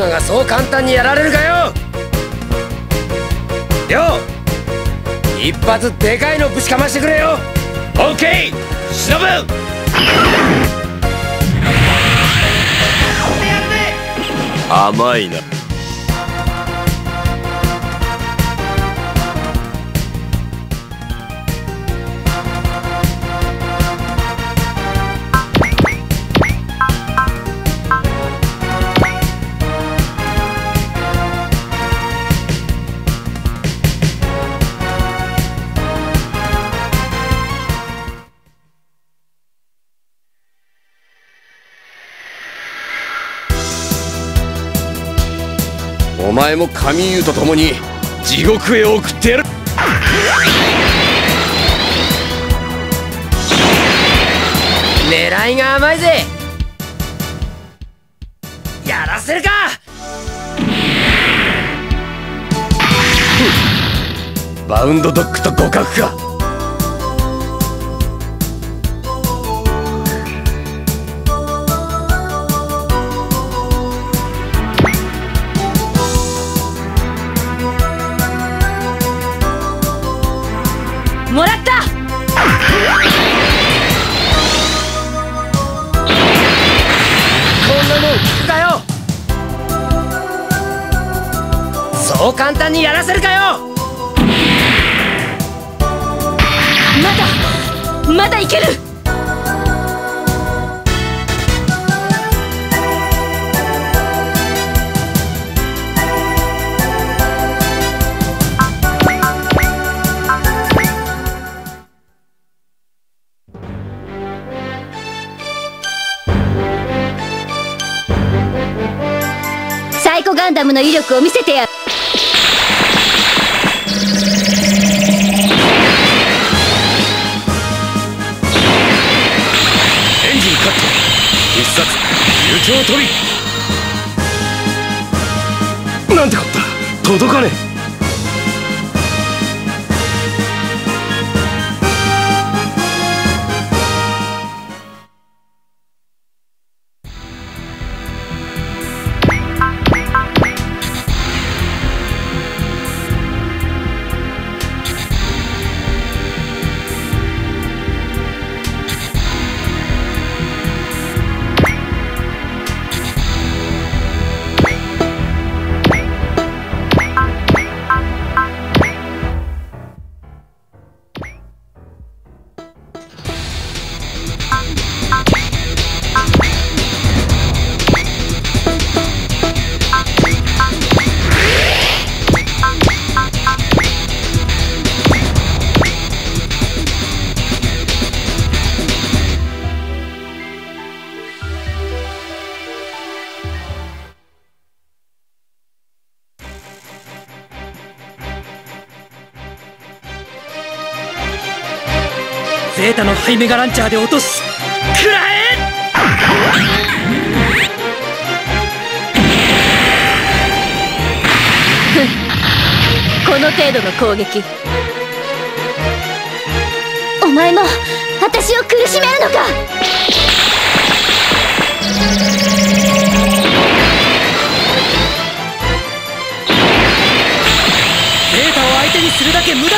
ガがそう簡単にやられるかよ。よ一発でかいのぶちかましてくれよ。オッケー忍甘いな前も神優と共に地獄へ送ってやる。狙いが甘いぜ。やらせるか。バウンドドッグと互角かそう簡単にやらせるかよ！まだまだいける！ガンダムの威力を見せてやる。エンジンカット。必殺流氷飛びなんてこった。届かねえ。ゼータのハイメガランチャーで落とす。くらえ。この程度の攻撃。お前も私を苦しめるのか。ゼータを相手にするだけ無